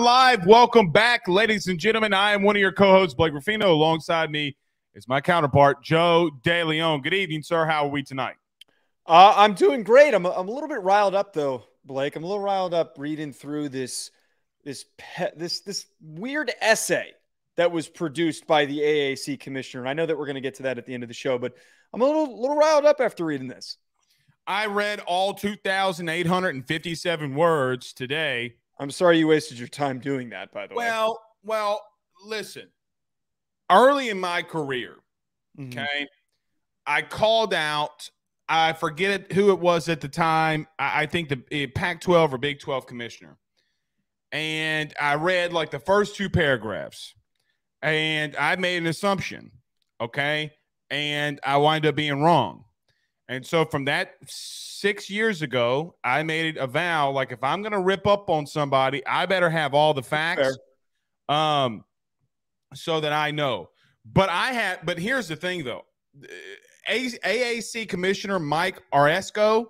Live. Welcome back, ladies and gentlemen. I am one of your co-hosts, Blake Ruffino. Alongside me is my counterpart, Joe DeLeone. Good evening, sir. How are we tonight? Uh, I'm doing great. I'm, I'm a little bit riled up though, Blake. I'm a little riled up reading through this this pe- this this weird essay that was produced by the AAC commissioner. And I know that we're going to get to that at the end of the show, but I'm a little little riled up after reading this. I read all 2,857 words today. I'm sorry you wasted your time doing that, by the way. Well, well, listen. Early in my career, mm-hmm. okay, I called out. I forget who it was at the time. I, I think the eh, Pac-12 or Big 12 commissioner, and I read like the first two paragraphs, and I made an assumption, okay, and I wind up being wrong. And so from that six years ago, I made it a vow like if I'm going to rip up on somebody, I better have all the facts, um, so that I know. But I had. But here's the thing, though. AAC Commissioner Mike Aresco,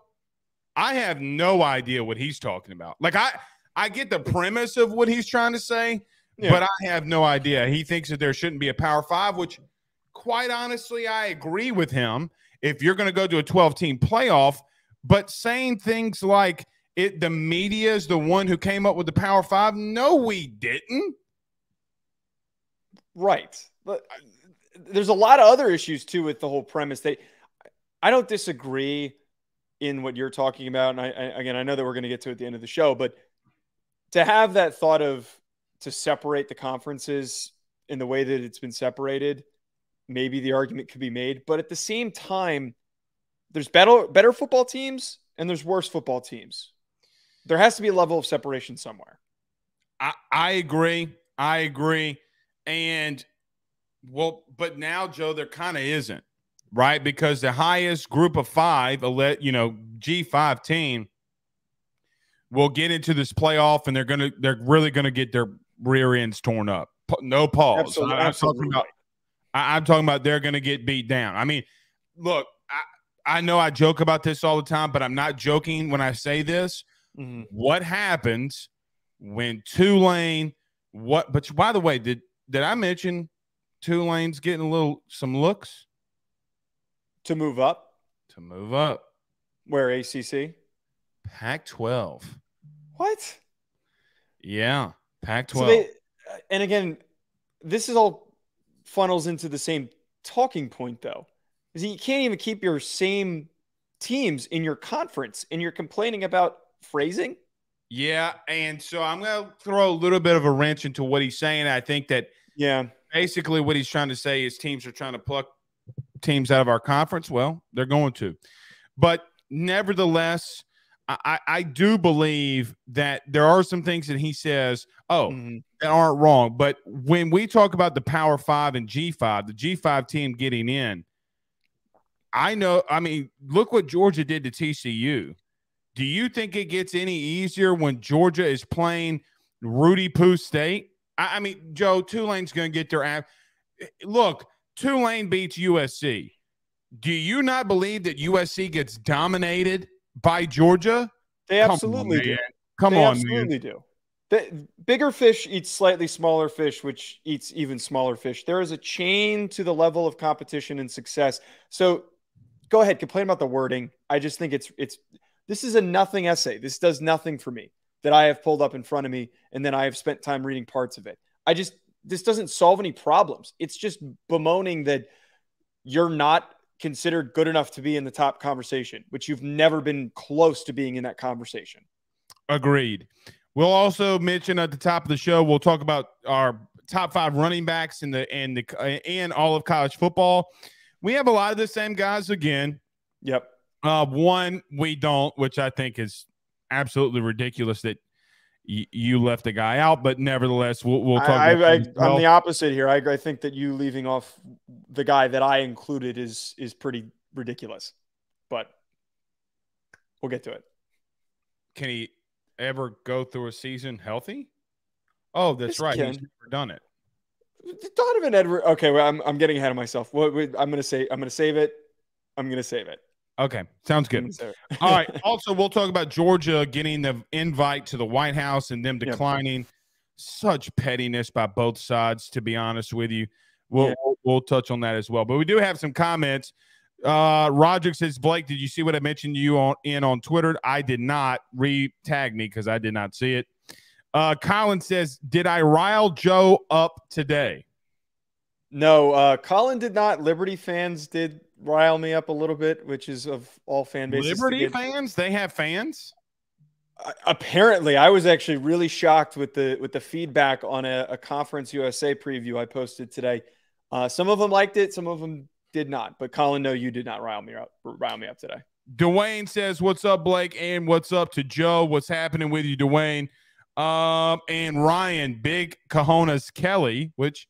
I have no idea what he's talking about. Like I, I get the premise of what he's trying to say, yeah. but I have no idea. He thinks that there shouldn't be a Power Five, which, quite honestly, I agree with him if you're going to go to a 12 team playoff, but saying things like it the media is the one who came up with the Power 5, no we didn't. Right. But there's a lot of other issues too with the whole premise. They I don't disagree in what you're talking about and I, I again I know that we're going to get to at the end of the show, but to have that thought of to separate the conferences in the way that it's been separated maybe the argument could be made. But at the same time, there's better better football teams and there's worse football teams. There has to be a level of separation somewhere. I, I agree. I agree. And well, but now, Joe, there kind of isn't, right? Because the highest group of five, you know, G5 team will get into this playoff and they're gonna they're really gonna get their rear ends torn up. No pause. Absolutely. I'm Absolutely. talking about I, am talking about they're going to get beat down. I mean, look, I, I know I joke about this all the time, but I'm not joking when I say this. Mm-hmm. What happens when Tulane? What? But by the way, did did I mention Tulane's getting a little some looks to move up? To move up. Where ACC? Pac-12. What? Yeah, Pac-12. So they, and again, this is all funnels into the same talking point, though. Is you can't even keep your same teams in your conference and you're complaining about phrasing? Yeah. And so I'm going to throw a little bit of a wrench into what he's saying. I think that, yeah, basically what he's trying to say is teams are trying to pluck teams out of our conference. Well, they're going to. But nevertheless, I, I do believe that there are some things that he says, oh, mm-hmm. That aren't wrong. But when we talk about the Power Five and G5, the G5 team getting in, I know, I mean, look what Georgia did to TCU. Do you think it gets any easier when Georgia is playing Rudy Poo State? I, I mean, Joe, Tulane's going to get their app. Look, Tulane beats USC. Do you not believe that USC gets dominated by Georgia? They absolutely Come do. Come they on, absolutely man. do. The bigger fish eats slightly smaller fish, which eats even smaller fish. There is a chain to the level of competition and success. So go ahead, complain about the wording. I just think it's it's this is a nothing essay. This does nothing for me that I have pulled up in front of me and then I have spent time reading parts of it. I just this doesn't solve any problems. It's just bemoaning that you're not considered good enough to be in the top conversation, which you've never been close to being in that conversation. Agreed. We'll also mention at the top of the show, we'll talk about our top five running backs in the and the and all of college football. We have a lot of the same guys again. Yep. Uh, one we don't, which I think is absolutely ridiculous that you left a guy out, but nevertheless, we'll, we'll talk. I, I, am the opposite here. I, I think that you leaving off the guy that I included is is pretty ridiculous, but we'll get to it. Can he ever go through a season healthy? Oh, that's this right. He's never done it. Donovan Edward. Okay, well, I'm I'm getting ahead of myself. What, what I'm going to say? I'm going to save it. I'm going to save it. Okay, sounds good. All right. Also, we'll talk about Georgia getting the invite to the White House and them declining. Yep. Such pettiness by both sides, to be honest with you. We'll, yeah. we'll, we'll touch on that as well. But we do have some comments. Uh, Roger says, Blake, did you see what I mentioned to you on in on Twitter? I did not. Re-tag me because I did not see it. Uh, Colin says, Did I rile Joe up today? No, uh, Colin did not. Liberty fans did rile me up a little bit, which is of all fan bases. Liberty fans, they have fans. Uh, apparently, I was actually really shocked with the with the feedback on a, a Conference USA preview I posted today. Uh, some of them liked it, some of them did not. But Colin, no, you did not rile me up. Rile me up today. Dwayne says, "What's up, Blake?" And what's up to Joe? What's happening with you, Dwayne? Um, and Ryan, big Cajonas Kelly, which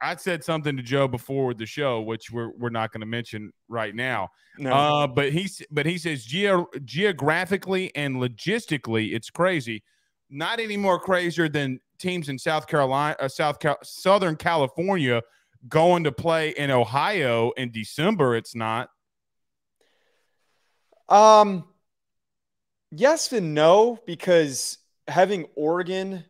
I said something to Joe before with the show, which we're we're not going to mention right now. No. Uh, but he's but he says ge- geographically and logistically, it's crazy. Not any more crazier than teams in South Carolina, uh, South Cal- Southern California going to play in Ohio in December. It's not. Um. Yes and no, because having Oregon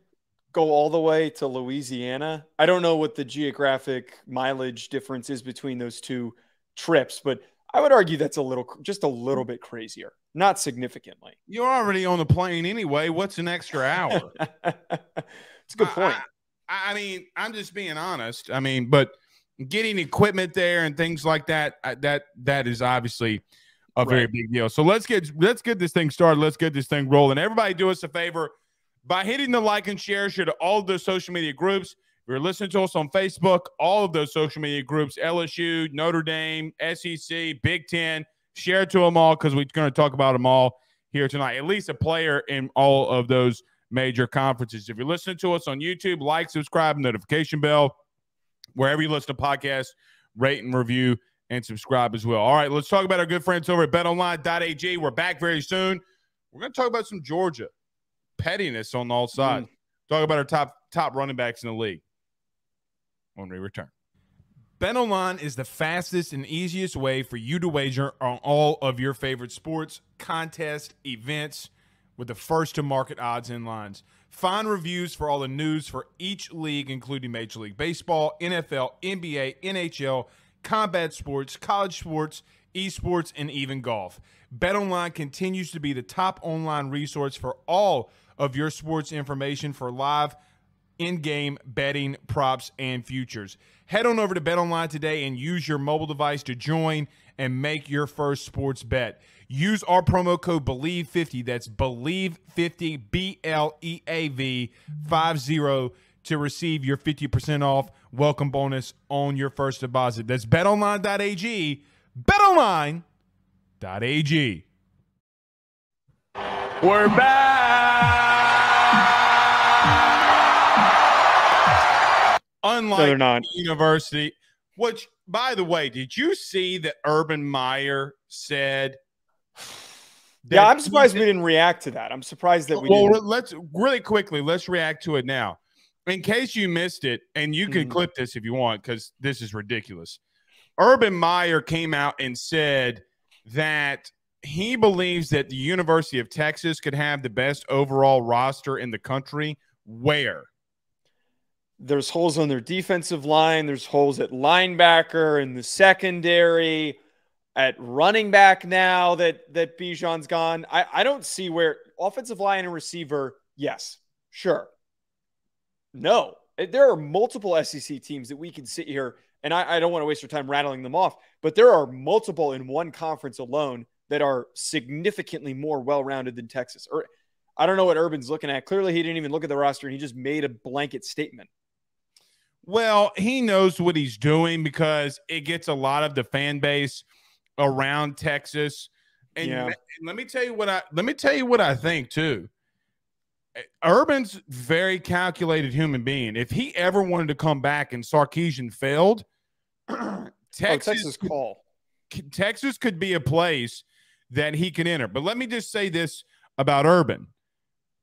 go all the way to Louisiana. I don't know what the geographic mileage difference is between those two trips, but I would argue that's a little, just a little bit crazier, not significantly. You're already on the plane anyway. What's an extra hour? it's a good point. I, I, mean, I'm just being honest. I mean, but getting equipment there and things like that, that that is obviously a very right. big deal. So let's get let's get this thing started. Let's get this thing rolling. Everybody, do us a favor by hitting the like and share, share to all of those social media groups. If you're listening to us on Facebook, all of those social media groups, LSU, Notre Dame, SEC, Big Ten, share to them all because we're going to talk about them all here tonight. At least a player in all of those major conferences. If you're listening to us on YouTube, like, subscribe, notification bell, wherever you listen to podcasts, rate and review and subscribe as well. All right, let's talk about our good friends over at betonline.ag. We're back very soon. We're going to talk about some Georgia pettiness on all sides. Mm. Talk about our top top running backs in the league when we return. BetOnline is the fastest and easiest way for you to wager on all of your favorite sports, contests, events with the first to market odds and lines. Find reviews for all the news for each league, including Major League Baseball, NFL, NBA, NHL, combat sports, college sports, esports, and even golf. BetOnline continues to be the top online resource for all of your sports information for live in-game betting, props, and futures. Head on over to BetOnline today and use your mobile device to join and make your first sports bet. Use our promo code BLEAV50. that's BLEAV50, B L E A V 50 to receive your 50% off welcome bonus on your first deposit. That's betonline.ag, betonline.ag. We're back. Unlike no, they're not. University, which, by the way, did you see that Urban Meyer said? Yeah, I'm surprised we didn't react to that. I'm surprised that we. Well, didn't. let's really quickly let's react to it now, in case you missed it, and you can mm. clip this if you want because this is ridiculous. Urban Meyer came out and said that he believes that the University of Texas could have the best overall roster in the country. Where? There's holes on their defensive line. There's holes at linebacker in the secondary, at running back now that that Bijan's gone. I, I don't see where offensive line and receiver, yes, sure. No. Eh, there are multiple SEC teams that we can sit here, and I, I don't want to waste your time rattling them off, but there are multiple in one conference alone that are significantly more well-rounded than Texas. Or I don't know what Urban's looking at. Clearly, he didn't even look at the roster and he just made a blanket statement. Well, he knows what he's doing because it gets a lot of the fan base around Texas. And yeah. let me tell you what I let me tell you what I think too. Urban's very calculated human being. If he ever wanted to come back and Sarkisian failed, Texas, oh, Texas call. Texas could be a place that he can enter. But let me just say this about Urban.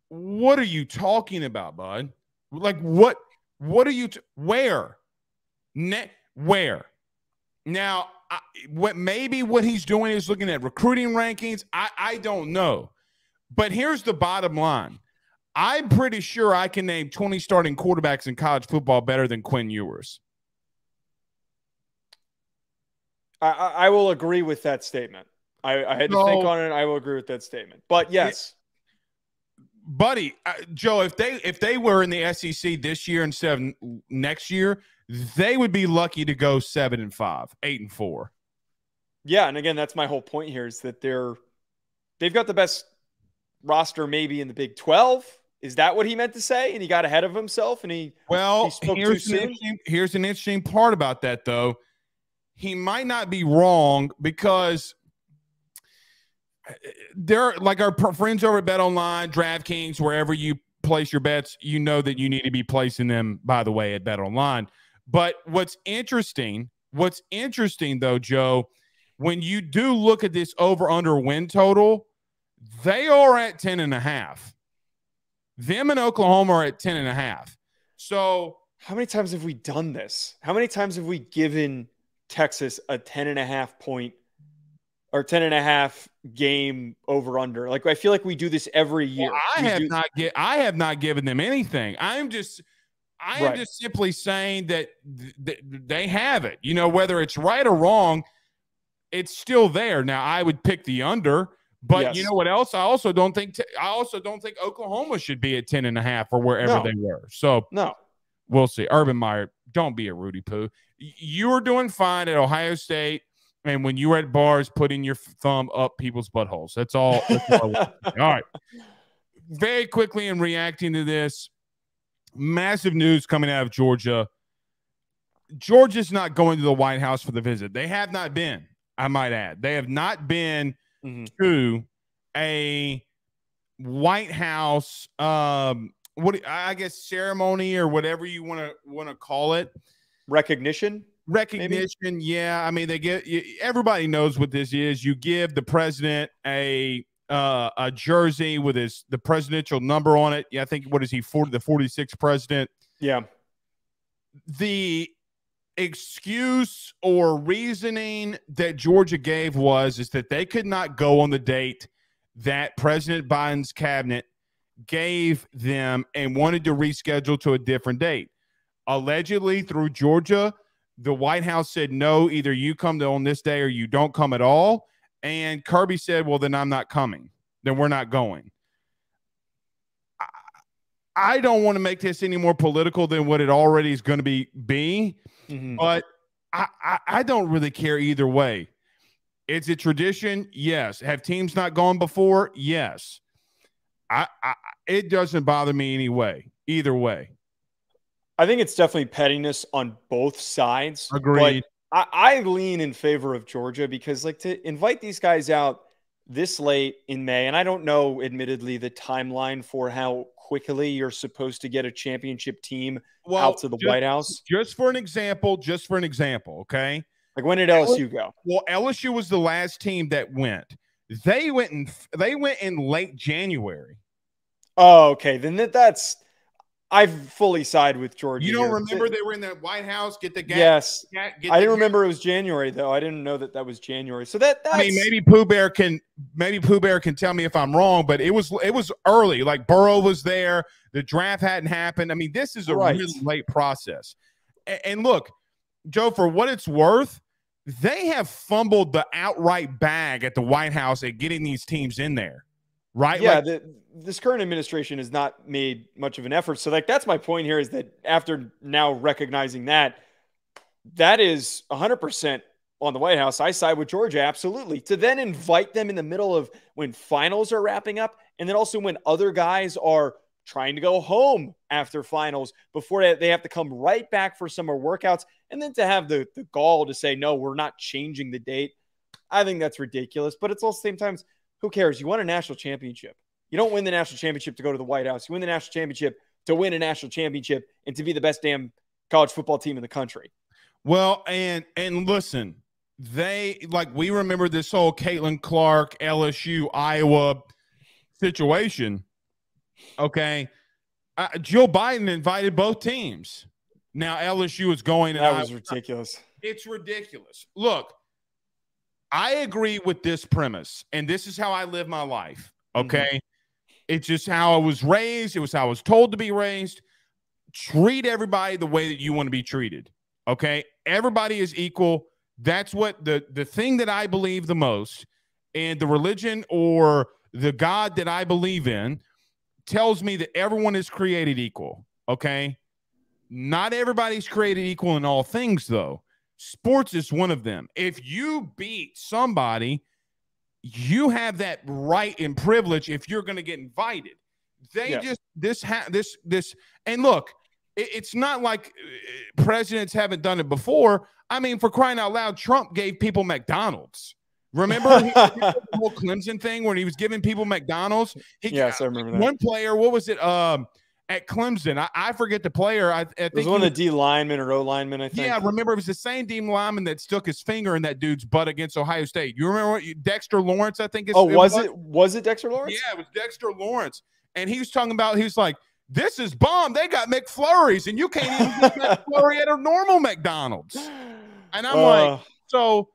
What are you talking about, bud? Like what what are you? Where? Ne- where? Now I, what maybe what he's doing is looking at recruiting rankings. I, I don't know. But here's the bottom line. I'm pretty sure I can name 20 starting quarterbacks in college football better than Quinn Ewers. I, I will agree with that statement. I, I had to think on it. I will agree with that statement. But yes, buddy, uh, Joe, if they if they were in the SEC this year instead of next year, they would be lucky to go seven and five, eight and four. Yeah, and again, that's my whole point here is that they're they've got the best roster maybe in the Big Twelve. Is that what he meant to say? And he got ahead of himself and he well he here's, an here's an interesting part about that though. He might not be wrong because there, like our friends over at Bet Online, DraftKings, wherever you place your bets, you know that you need to be placing them. By the way, at Bet Online. But what's interesting, what's interesting though, Joe, when you do look at this over under win total, they are at 10 and a half. Them and Oklahoma are at 10 and a half. So how many times have we done this? How many times have we given Texas a 10 and a half point or 10 and a half game over under. Like I feel like we do this every year. Well, I we have do- not get I have not given them anything. I'm just I am Right. just simply saying that th- th- they have it. You know, whether it's right or wrong, it's still there. Now I would pick the under, but you know what else? I also don't think t- I also don't think Oklahoma should be at 10 and a half or wherever No. they were. So No. we'll see. Urban Meyer, don't be a Rudy Poo. You were doing fine at Ohio State. And when you were at bars, putting your thumb up people's buttholes. That's all. That's all, I want to say. all right. Very quickly in reacting to this, massive news coming out of Georgia. Georgia's not going to the White House for the visit. They have not been, I might add. They have not been Mhm. to a White House um what I guess ceremony or whatever you want to want to call it Recognition. recognition yeah i mean they get everybody knows what this is you give the president a uh, a jersey with his the presidential number on it yeah i think what is he 40 the 46th president Yeah. the excuse or reasoning that georgia gave was is that they could not go on the date that president biden's cabinet gave them and wanted to reschedule to a different date allegedly through georgia the White House said no, either you come to on this day or you don't come at all. And Kirby said, well, then I'm not coming. Then we're not going. I, I don't want to make this any more political than what it already is going to be. Be, Mhm. but I, I, I don't really care either way. It's a tradition, yes. Have teams not gone before? Yes. I, I it doesn't bother me anyway. Either way. I think it's definitely pettiness on both sides. Agreed. I, I lean in favor of Georgia because, like, to invite these guys out this late in May, and I don't know, admittedly, the timeline for how quickly you're supposed to get a championship team out to the just- White House. just for an example, just for an example, okay? Like, when did LSU go? Well, LSU was the last team that went. They went in they went in late January. Oh, okay. Then that, that's I fully side with Georgia. You don't here. remember they were in the White House, get the gas. Yes, get- get I didn't remember it was January though. I didn't know that that was January. So that that's I mean, maybe Pooh Bear can maybe Pooh Bear can tell me if I'm wrong, but it was it was early. Like Burrow was there, the draft hadn't happened. I mean, this is a Right. really late process. A- and look, Joe, for what it's worth, they have fumbled the outright bag at the White House at getting these teams in there. Right? yeah. Like, the, this current administration has not made much of an effort. So like that's my point here is that after now recognizing that, that is 100 percent on the White House. I side with Georgia absolutely to then invite them in the middle of when finals are wrapping up, and then also when other guys are trying to go home after finals before they- they have to come right back for summer workouts, and then to have the the gall to say no, we're not changing the date. I think that's ridiculous. But it's also the same times, who cares? You won a national championship. You don't win the national championship to go to the White House. You win the national championship to win a national championship and to be the best damn college football team in the country. Well, and and listen, they like we remember this whole Caitlin Clark, LSU, Iowa situation. Okay, uh, Joe Biden invited both teams. Now LSU is going, and That was ridiculous. it's ridiculous. Look, I agree with this premise, and this is how I live my life. Mm-hmm. Okay. Mm-hmm. It's just how I was raised. It was how I was told to be raised. Treat everybody the way that you want to be treated. Okay. Everybody is equal. That's what the the thing that I believe the most, and the religion or the God that I believe in tells me that everyone is created equal. Okay. Not everybody's created equal in all things, though. Sports is one of them. If you beat somebody, you have that right and privilege if you're going to get invited. They just this ha- this this and look, it, it's not like uh, presidents haven't done it before. I mean, for crying out loud, Trump gave people McDonald's. Remember the whole Clemson thing when he was giving people McDonald's? He, yes, I remember that. One player, what was it? Um, at Clemson. I, I forget the player. I, I think it was one of the D linemen or O linemen. I think. Yeah, remember it was the same D lineman that stuck his finger in that dude's butt against Ohio State. You remember what Dexter Lawrence? I think. oh, was it, was it Dexter Lawrence? Yeah, it was Dexter Lawrence, and he was talking about. He was like, "This is bomb. They got McFlurries, and you can't even get McFlurry at a normal McDonald's." And I'm uh, like, so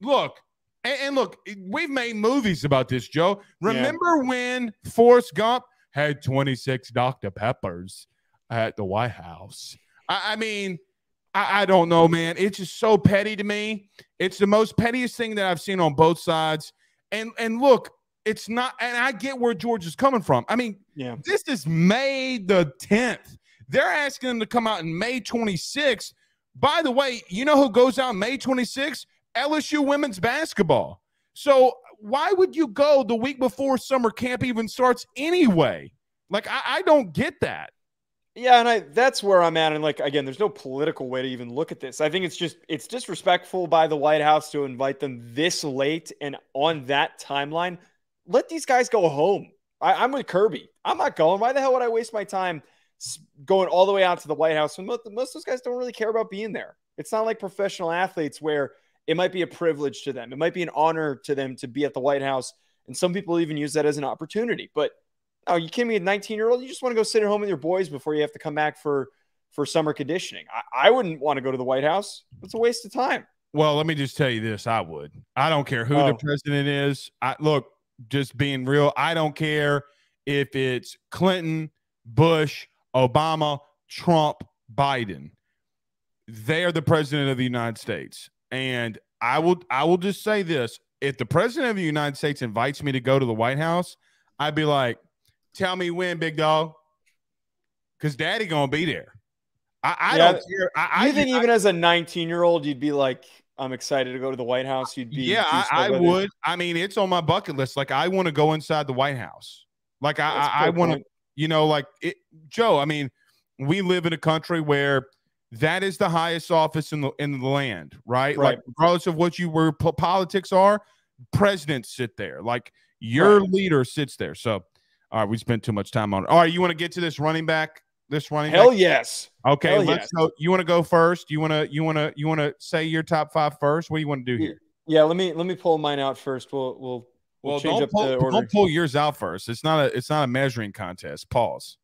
look. And, and look, we've made movies about this, Joe. Remember yeah. when Forrest Gump had 26 Dr. Peppers at the White House. I, I mean, I, I, don't know, man. It's just so petty to me. It's the most pettiest thing that I've seen on both sides. And and look, it's not, and I get where George is coming from. I mean, yeah, this is May the 10th. They're asking them to come out in May 26th. By the way, you know who goes out May 26th? LSU women's basketball. So why would you go the week before summer camp even starts anyway? Like, I, I don't get that. Yeah, and I that's where I'm at. And like again, there's no political way to even look at this. I think it's just it's disrespectful by the White House to invite them this late and on that timeline. Let these guys go home. I, am with Kirby. I'm not going. Why the hell would I waste my time going all the way out to the White House when most, most of those guys don't really care about being there? It's not like professional athletes where it might be a privilege to them. It might be an honor to them to be at the White House. And some people even use that as an opportunity. But oh, you kidding me? A 19 year old, you just want to go sit at home with your boys before you have to come back for for summer conditioning. I, I wouldn't want to go to the White House. It's a waste of time. Well, let me just tell you this: I would. I don't care who oh. the president is. I look, just being real. I don't care if it's Clinton, Bush, Obama, Trump, Biden. They are the president of the United States. And I will I will just say this. If the president of the United States invites me to go to the White House, I'd be like, tell me when, big dog. Cause daddy gonna be there. I, I yeah, don't care. I, you think I, even as a 19 year old, you'd be like, I'm excited to go to the White House. You'd be yeah, I, would. I mean, it's on my bucket list. Like I want to go inside the White House. Like I, I want to, you know, like it, Joe. I mean, we live in a country where that is the highest office in the in the land, right? right. Like regardless of what you were politics are, presidents sit there. Like your right. leader sits there. So, all right, we spent too much time on it. All right, you want to get to this running back? This running Hell back? yes. Okay, Hell let's yes. go. You want to go first? You want to you want to you want to say your top five first? What do you want to do here? Yeah, let me let me pull mine out first. We'll we'll we'll, up pull, the order. Don't pull yours out first. It's not a it's not a measuring contest. Pause.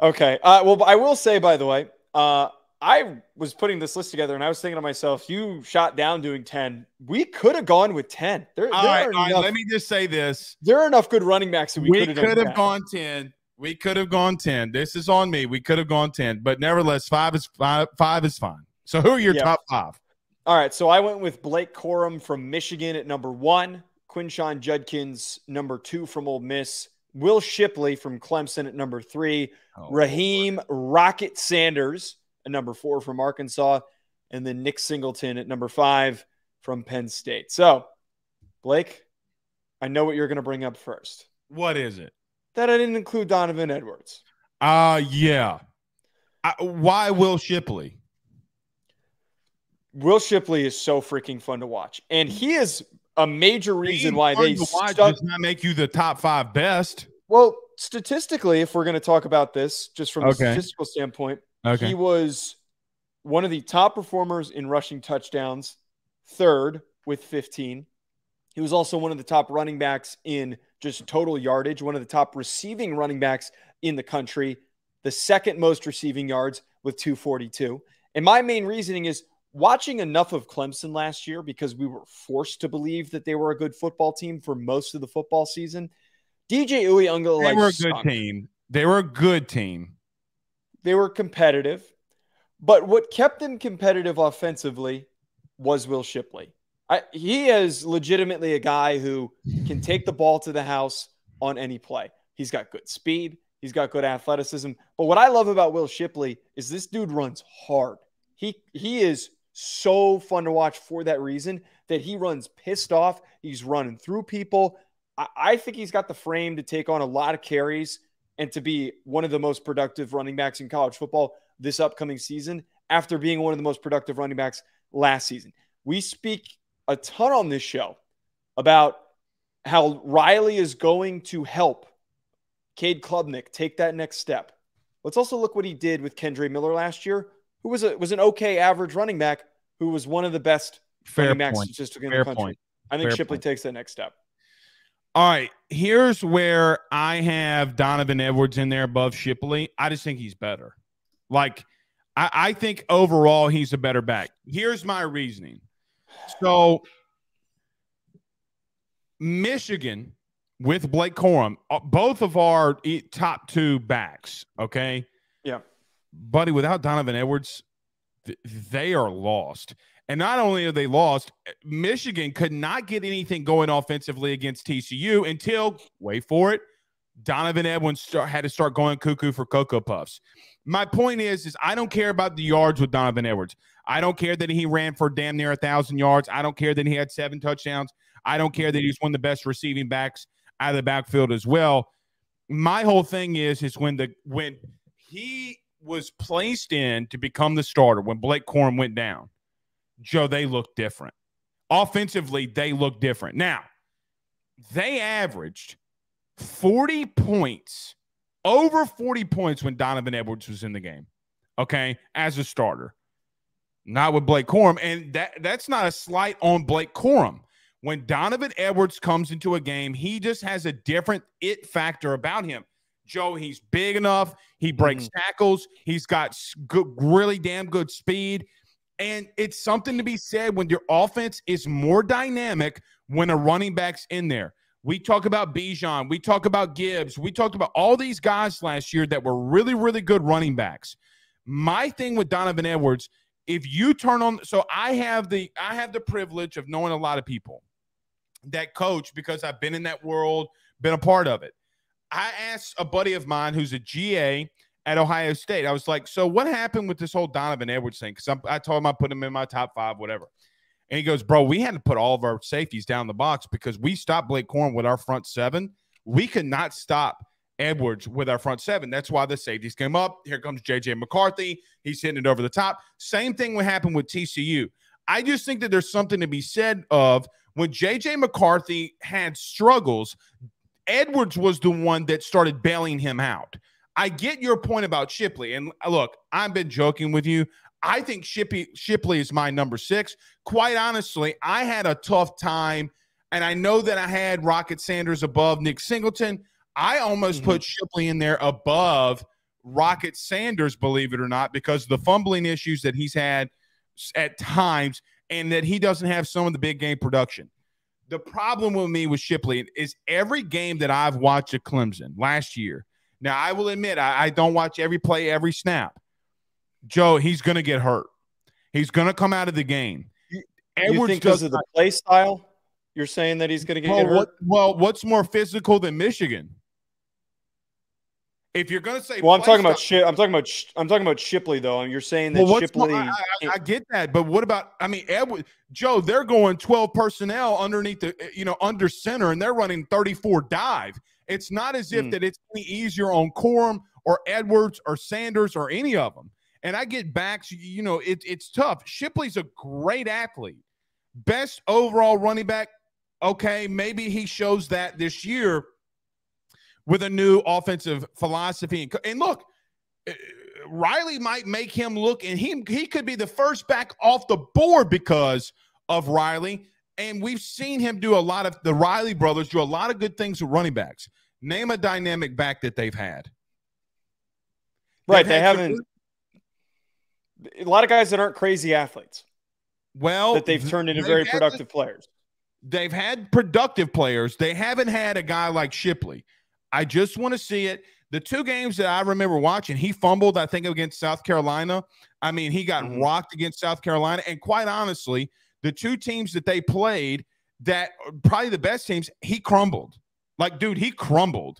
Okay. Uh, well, I will say by the way, uh, I was putting this list together and I was thinking to myself, you shot down doing 10. We could have gone with 10. There, all there right, all right, let me just say this. There are enough good running backs that we, we could have gone 10. We could have gone 10. This is on me. We could have gone 10, but nevertheless, five is five, five is fine. So who are your top five? All right. So I went with Blake Corum from Michigan at number one, Quinshon Judkins, number two from Ole Miss, Will Shipley from Clemson at number three, oh, Raheem Rocket Sanders at number four from Arkansas, and then Nick Singleton at number five from Penn State. So, Blake, I know what you're going to bring up first. What is it? That I didn't include Donovan Edwards. Uh, yeah. I, why Will Shipley? Will Shipley is so freaking fun to watch. And he is a major reason why they stuck- does not make you the top five best. Well, statistically, if we're going to talk about this just from okay. a statistical standpoint, Okay. He was one of the top performers in rushing touchdowns, third with 15. He was also one of the top running backs in just total yardage, one of the top receiving running backs in the country, the second most receiving yards with 242. And my main reasoning is watching enough of Clemson last year because we were forced to believe that they were a good football team for most of the football season. DJ Uiagalelei They were a stunk. good team. They were a good team. They were competitive, but what kept them competitive offensively was Will Shipley. I, he is legitimately a guy who can take the ball to the house on any play. He's got good speed. He's got good athleticism. But what I love about Will Shipley is this dude runs hard. He he is so fun to watch for that reason that he runs pissed off. He's running through people. I, I think he's got the frame to take on a lot of carries and to be one of the most productive running backs in college football this upcoming season after being one of the most productive running backs last season. We speak a ton on this show about how Riley is going to help Cade Klubnik take that next step. Let's also look what he did with Kendre Miller last year, who was a was an okay average running back, who was one of the best Fair running backs statistically in Fair the country. point. I think Fair Shipley point. takes that next step. All right, here's where I have Donovan Edwards in there above Shipley. I just think he's better. Like, I, I think overall he's a better back. Here's my reasoning. So, Michigan with Blake Corum, uh, both of our top two backs, okay? Yeah. Buddy, without Donovan Edwards, they are lost. And not only are they lost, eh, Michigan could not get anything going offensively against TCU until, wait for it, Donovan Edwards start, had to start going cuckoo for Cocoa Puffs. My point is, is I don't care about the yards with Donovan Edwards. I don't care that he ran for damn near a thousand yards. I don't care that he had seven touchdowns. I don't care that he's one of the best receiving backs out of the backfield as well. My whole thing is, is when the when he was placed in to become the starter, when Blake Corum went down, Joe, they look different. Offensively, they look different. Now, they averaged 40 points, over 40 points when Donovan Edwards was in the game. Okay, as a starter. Not with Blake Corum. And that that's not a slight on Blake Corum. When Donovan Edwards comes into a game, he just has a different it factor about him. Joe, he's big enough. He breaks mm. tackles. He's got good, really damn good speed. And it's something to be said when your offense is more dynamic when a running back's in there. We talk about Bijan. We talk about Gibbs. We talked about all these guys last year that were really, really good running backs. My thing with Donovan Edwards, if you turn on, so I have the I have the privilege of knowing a lot of people that coach because I've been in that world, been a part of it. I asked a buddy of mine who's a GA at Ohio State. I was like, "So what happened with this whole Donovan Edwards thing?" Because I told him I put him in my top five, whatever. And he goes, "Bro, we had to put all of our safeties down the box because we stopped Blake Corum with our front seven. We could not stop Edwards with our front seven. That's why the safeties came up. Here comes JJ McCarthy. He's hitting it over the top. Same thing would happen with TCU. I just think that there's something to be said of when JJ McCarthy had struggles, Edwards was the one that started bailing him out. I get your point about Shipley. And look, I've been joking with you. I think Shipley, Shipley is my number six. Quite honestly, I had a tough time, and I know that I had Rocket Sanders above Nick Singleton. I almost Mhm. put Shipley in there above Rocket Sanders, believe it or not, because of the fumbling issues that he's had at times and that he doesn't have some of the big game production. The problem with me with Shipley is every game that I've watched at Clemson last year. Now, I will admit, I, I don't watch every play, every snap. Joe, he's going to get hurt. He's going to come out of the game. You Edwards think because of the play style, you're saying that he's going to get, well, get hurt? what, well, what's more physical than Michigan? If you're going to say, Well, I'm talking about I'm talking about I'm talking about Shipley though. and You're saying that Well, Shipley. I, I, I get that, but what about? I mean, Edward, Joe, they're going 12 personnel underneath the, you know, under center, and they're running 34 dive. It's not as if Hmm. that it's any easier on Corum or Edwards or Sanders or any of them. And I get backs, you- you know, it, it's tough. Shipley's a great athlete, best overall running back. Okay, maybe he shows that this year with a new offensive philosophy. And, and look, uh, Riley might make him look, and he he could be the first back off the board because of Riley. And we've seen him do a lot of the Riley brothers do a lot of good things with running backs. Name a dynamic back that they've had. right, They've they had haven't. A lot of guys that aren't crazy athletes. Well, that they've turned into very productive players. They've had productive players. They haven't had a guy like Shipley. I just want to see it. The two games that I remember watching, he fumbled, I think, against South Carolina. I mean, he got mm-hmm. rocked against South Carolina. And quite honestly, the two teams that they played that probably the best teams, he crumbled. Like, dude, he crumbled.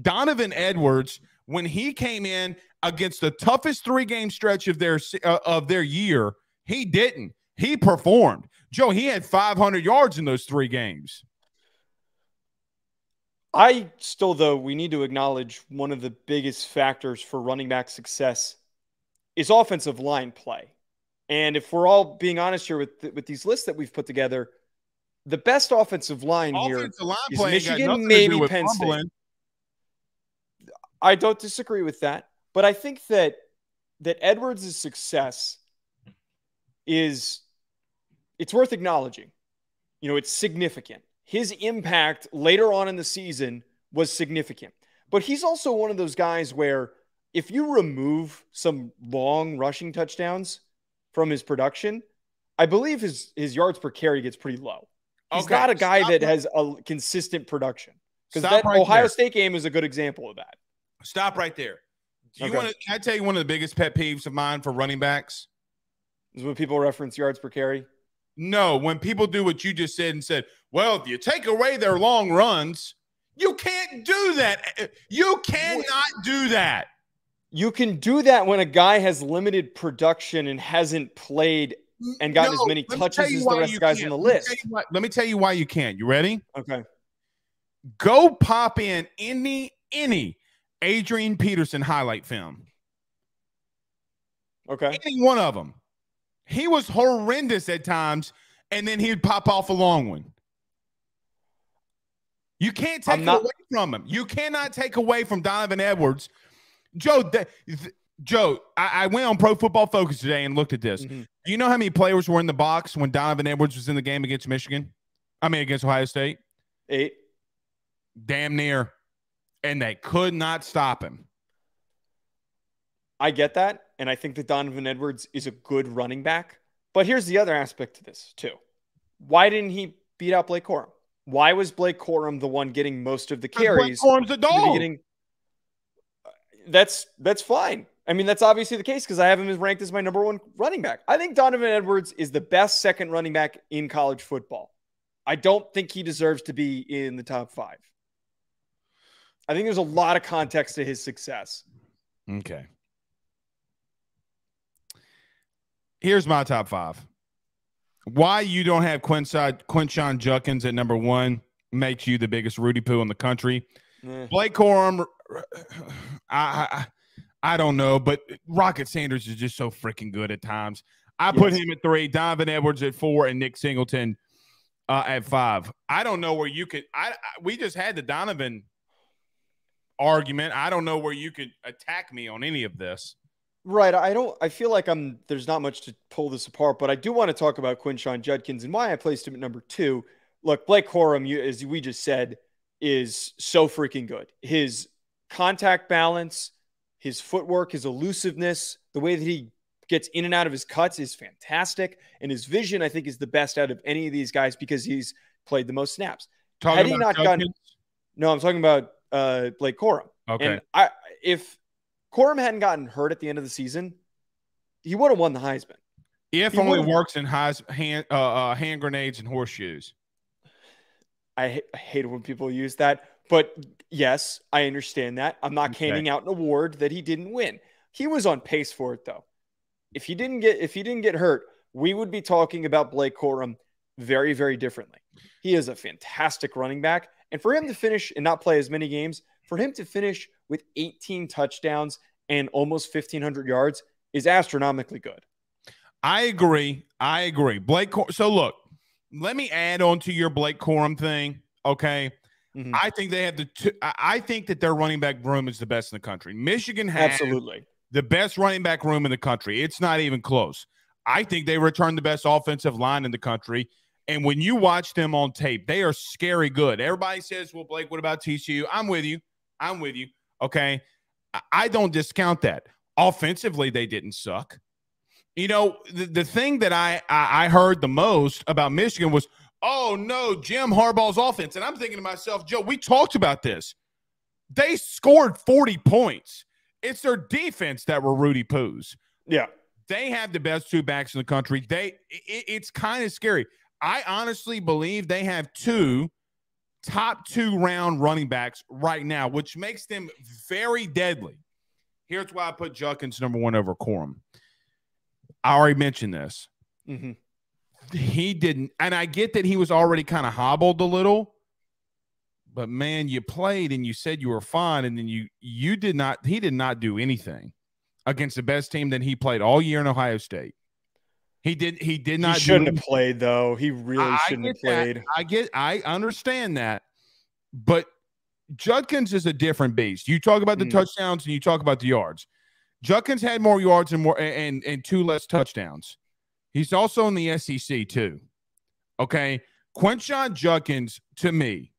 Donovan Edwards, when he came in against the toughest three game stretch of their uh, of their year, he didn't. He performed. Joe, he had 500 yards in those three games. I still, though, we need to acknowledge one of the biggest factors for running back success is offensive line play. And if we're all being honest here with with these lists that we've put together, the best offensive line offensive here line is Michigan, maybe Penn State. I don't disagree with that, but I think that that Edwards' success is it's worth acknowledging. You know, it's significant. His impact later on in the season was significant. But he's also one of those guys where if you remove some long rushing touchdowns from his production, I believe his his yards per carry gets pretty low. He's okay. not a guy Stop that right. has a consistent production. Because that right Ohio there. State game is a good example of that. Stop right there. Do you okay. want to? Can I tell you one of the biggest pet peeves of mine for running backs? Is when people reference yards per carry. No, when people do what you just said and said, "Well, if you take away their long runs, you can't do that. You cannot do that." You can do that when a guy has limited production and hasn't played and gotten no, as many touches as the rest of the guys can't. on the list. Let me, let me tell you why you can't. You ready? Okay. Go pop in any any Adrian Peterson highlight film. Okay. Any one of them. He was horrendous at times, and then he'd pop off a long one. You can't take not- away from him. You cannot take away from Donovan Edwards. Joe, the, the, Joe, I, I, went on Pro Football Focus today and looked at this. Mm-hmm. Do you know how many players were in the box when Donovan Edwards was in the game against Michigan? I mean, against Ohio State? Eight. Damn near. And they could not stop him. I get that. And I think that Donovan Edwards is a good running back. But here's the other aspect to this, too. Why didn't he beat out Blake Corum? Why was Blake Corum the one getting most of the carries? Blake Corum's a dog. That's that's fine. I mean, that's obviously the case because I have him as ranked as my number one running back. I think Donovan Edwards is the best second running back in college football. I don't think he deserves to be in the top five. I think there's a lot of context to his success. Okay. Here's my top five. Why you don't have Quinshon, Quinshon Judkins at number one makes you the biggest Rudy Poo in the country. Eh. Blake Corum, I, I I don't know, but Rocket Sanders is just so freaking good at times. I yes. put him at three, Donovan Edwards at four, and Nick Singleton uh, at five. I don't know where you could. I, I we just had the Donovan argument. I don't know where you could attack me on any of this. Right. I don't. I feel like I'm. There's not much to pull this apart, but I do want to talk about Quinshon Judkins and why I placed him at number two. Look, Blake Corum, you, as we just said, is so freaking good. His contact balance his footwork, his elusiveness, the way that he gets in and out of his cuts is fantastic. And his vision, I think, is the best out of any of these guys because he's played the most snaps. Talking Had he not gotten, no, I'm talking about uh, Blake Corum. Okay. And I, if Corum hadn't gotten hurt at the end of the season, he would have won the Heisman. If he only works in hand uh, uh, hand grenades and horseshoes. I, I hate when people use that. But yes, I understand that. I'm not okay. handing out an award that he didn't win. He was on pace for it though. If he didn't get if he didn't get hurt, we would be talking about Blake Corum very very differently. He is a fantastic running back and for him to finish and not play as many games, for him to finish with 18 touchdowns and almost 1500 yards is astronomically good. I agree. I agree. Blake Cor- so look, let me add on to your Blake Corum thing, okay? Mm-hmm. I think they have the. Two, I think that their running back room is the best in the country. Michigan has absolutely the best running back room in the country. It's not even close. I think they return the best offensive line in the country. And when you watch them on tape, they are scary good. Everybody says, "Well, Blake, what about TCU?" I'm with you. I'm with you. Okay, I don't discount that. Offensively, they didn't suck. You know, the, the thing that I, I I heard the most about Michigan was, oh no, Jim Harbaugh's offense. And I'm thinking to myself, Joe, we talked about this. They scored 40 points. It's their defense that were Rudy Poos. Yeah. They have the best two backs in the country. They it, it's kind of scary. I honestly believe they have two top two round running backs right now, which makes them very deadly. Here's why I put Judkins number one over Corum. I already mentioned this. Mm-hmm. He didn't, and I get that he was already kind of hobbled a little, but man, you played and you said you were fine, and then you you did not. He did not do anything against the best team that he played all year in Ohio State. He did. He did not. He shouldn't have played though. He really I shouldn't have played. That. I get. I understand that, but Judkins is a different beast. You talk about the mm. touchdowns and you talk about the yards. Judkins had more yards and more and and two less touchdowns. He's also in the SEC too. Okay, Quinshon Judkins to me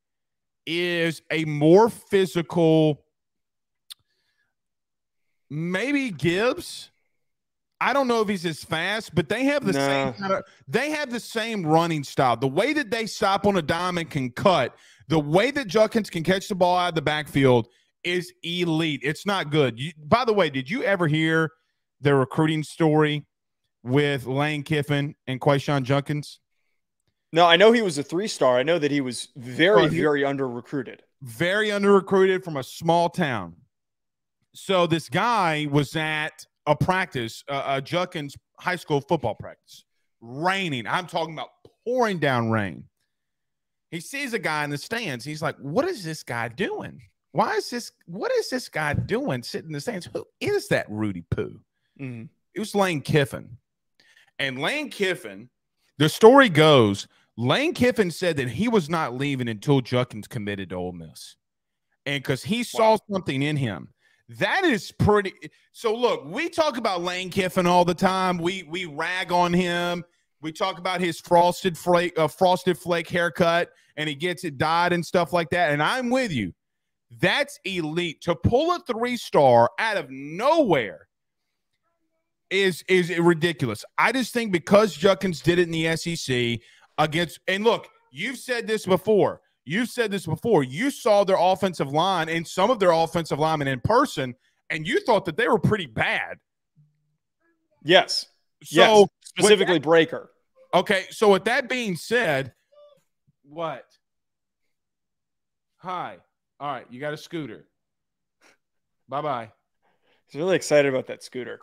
is a more physical. Maybe Gibbs. I don't know if he's as fast, but they have the no. same kind of they have the same running style. The way that they stop on a dime and can cut, the way that Judkins can catch the ball out of the backfield is elite. It's not good. You, by the way, did you ever hear the recruiting story with Lane Kiffin and Quinshon Judkins? No, I know he was a three star. I know that he was very, oh, very under recruited. Very under recruited from a small town. So this guy was at a practice, uh, a Judkins high school football practice, raining. I'm talking about pouring down rain. He sees a guy in the stands. He's like, What is this guy doing? Why is this? What is this guy doing sitting in the stands? Who is that Rudy Poo? Mm-hmm. It was Lane Kiffin. And Lane Kiffin, the story goes, Lane Kiffin said that he was not leaving until Judkins committed to Ole Miss. And because he saw wow. something in him. That is pretty. So look, we talk about Lane Kiffin all the time. We we rag on him. We talk about his frosted flake, uh, frosted flake haircut, and he gets it dyed and stuff like that. And I'm with you. That's elite. To pull a three star out of nowhere is is ridiculous. I just think because Judkins did it in the SEC against, and look, you've said this before. You've said this before. You saw their offensive line and some of their offensive linemen in person, and you thought that they were pretty bad. Yes. So yes. specifically that, Breaker. Okay. So with that being said, what? Hi. All right, you got a scooter. Bye bye. He's really excited about that scooter.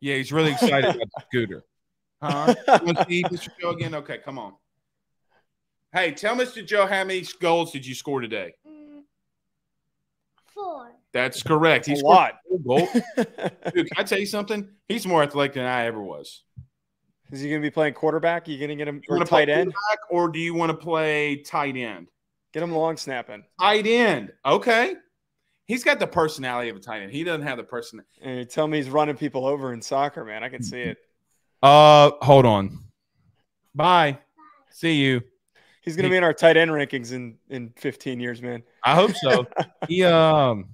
Yeah, he's really excited about the scooter. Huh? You want to see Mr. Joe again? Okay, come on. Hey, tell Mr. Joe how many goals did you score today? Four. That's correct. He's a lot. Goal. Dude, can I tell you something? He's more athletic than I ever was. Is he going to be playing quarterback? Are you going to get him or tight end? Or do you want to play tight end? Get him long snapping. Tight end. Okay. He's got the personality of a tight end. He doesn't have the person. And you tell me he's running people over in soccer, man. I can see it. Uh, hold on. Bye. See you. He's going to be in our tight end rankings in in 15 years, man. I hope so. he um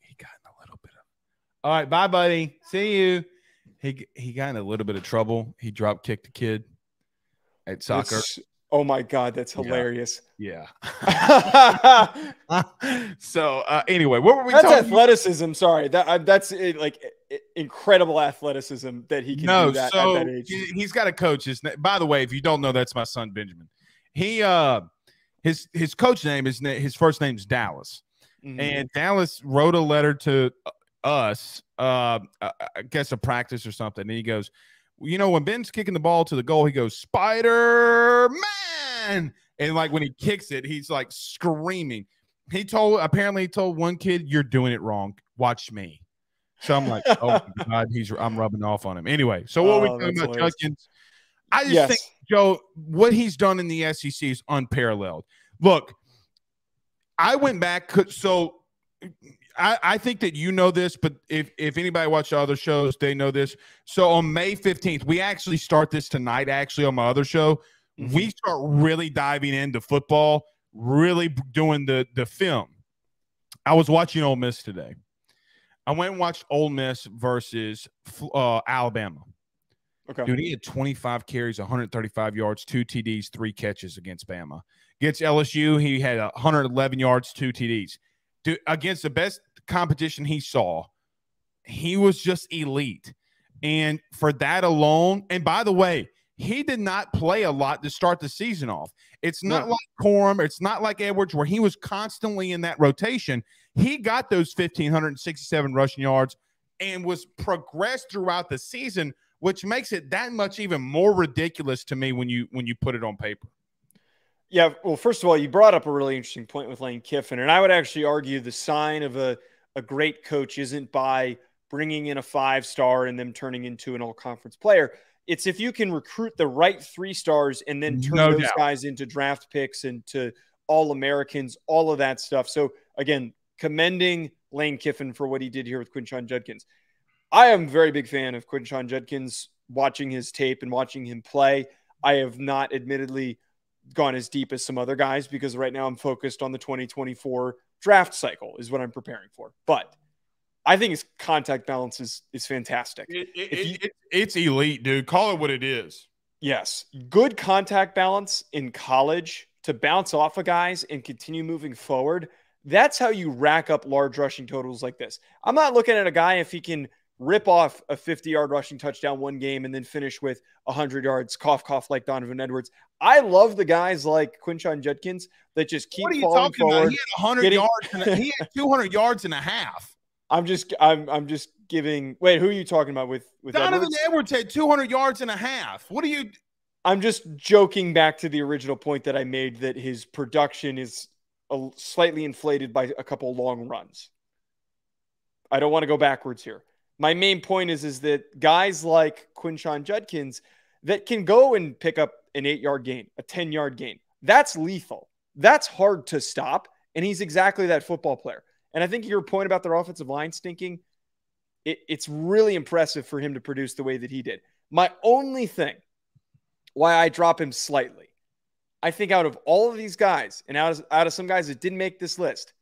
he got in a little bit of. All right, bye, buddy. See you. He he got in a little bit of trouble. He drop kicked a kid at soccer. It's, Oh my god, that's hilarious. Yeah. yeah. so uh, anyway, what were we? That's athleticism. About? Sorry, that uh, that's uh, like incredible athleticism that he can no, do that so at that age. He's got a coach. His by the way, if you don't know, that's my son Benjamin. He uh his his coach name is his first name is Dallas, mm-hmm. and Dallas wrote a letter to us. Uh, I guess a practice or something, and he goes you know, when Ben's kicking the ball to the goal, he goes, Spider Man. And like when he kicks it, he's like screaming. He told, apparently, he told one kid, You're doing it wrong. Watch me. So I'm like, Oh my God, he's, I'm rubbing off on him. Anyway, so what oh, we talking about, Judkins? I just yes. think, Joe, what he's done in the SEC is unparalleled. Look, I went back, so I, I, think that you know this, but if, if anybody watched other shows, they know this. So on May 15th, we actually start this tonight, actually, on my other show. Mm-hmm. We start really diving into football, really doing the, the film. I was watching Ole Miss today. I went and watched Ole Miss versus uh, Alabama. Okay. Dude, he had 25 carries, 135 yards, two TDs, three catches against Bama. Against LSU, he had 111 yards, two TDs. Dude, against the best competition he saw, he was just elite. And for that alone, and by the way, he did not play a lot to start the season off. It's not No. like Corum, it's not like Edwards, where he was constantly in that rotation. He got those 1,567 rushing yards and was progressed throughout the season, which makes it that much even more ridiculous to me when you when you put it on paper. Yeah, well, first of all, you brought up a really interesting point with Lane Kiffin, and I would actually argue the sign of a, a great coach isn't by bringing in a five star and them turning into an all conference player. It's if you can recruit the right three stars and then turn No those doubt. guys into draft picks and to all Americans, all of that stuff. So again, commending Lane Kiffin for what he did here with Quinshon Judkins. I am a very big fan of Quinshon Judkins, watching his tape and watching him play. I have not admittedly gone as deep as some other guys because right now I'm focused on the 2024 draft cycle is what I'm preparing for. But I think his contact balance is is fantastic. It, it, you- it- it's elite, dude. Call it what it is. Yes, good contact balance in college to bounce off of guys and continue moving forward. That's how you rack up large rushing totals like this. I'm not looking at a guy if he can rip off a 50 yard rushing touchdown one game and then finish with 100 yards, cough, cough, like Donovan Edwards. I love the guys like Quinshon Judkins that just keep what are you falling talking forward. about? He had 100 getting- yards. And a, he had 200 yards and a half. I'm just, I'm, I'm just giving. Wait, who are you talking about with with Donovan Edwards? Edwards had 200 yards and a half. What are you? I'm just joking back to the original point that I made that his production is a, slightly inflated by a couple long runs. I don't want to go backwards here. My main point is is that guys like Quinshon Judkins that can go and pick up an eight yard gain, a 10 yard gain, that's lethal. That's hard to stop. And he's exactly that football player. And I think your point about their offensive line stinking, it, it's really impressive for him to produce the way that he did. My only thing why I drop him slightly. I think out of all of these guys, and out of, out of some guys that didn't make this list,